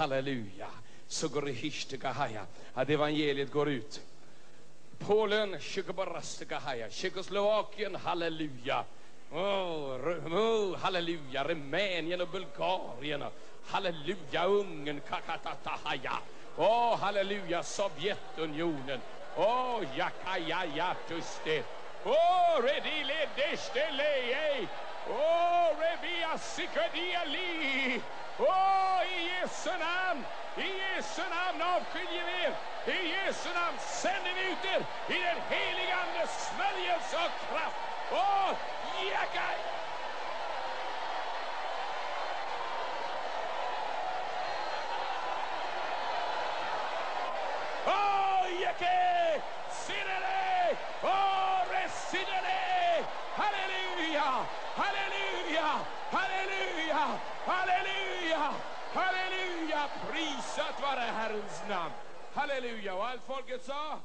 halleluja. Så går det hishtikahaja, att evangeliet går ut. Polen, Tjeckoslovakien, Tjeckoslovakien, halleluja. Oh, oh, halleluja, Rumänien och Bulgarien, halleluja, Ungern, kakatatahaja. Åh, halleluja, Sovjetunionen. Åh, jakajajatuste. Åh, redile destelei. Åh, revia sikadiali. Åh, i Jesu namn, i Jesu namn avskiljer vi er. I Jesu namn sänder vi ut er i den helige Andes smörjelse och kraft. Åh, jakaj! Åh, yeke! Halleluja! Halleluja! Halleluja! Halleluja! Prisat vare Herrens namn. Halleluja! Och allt folket sa?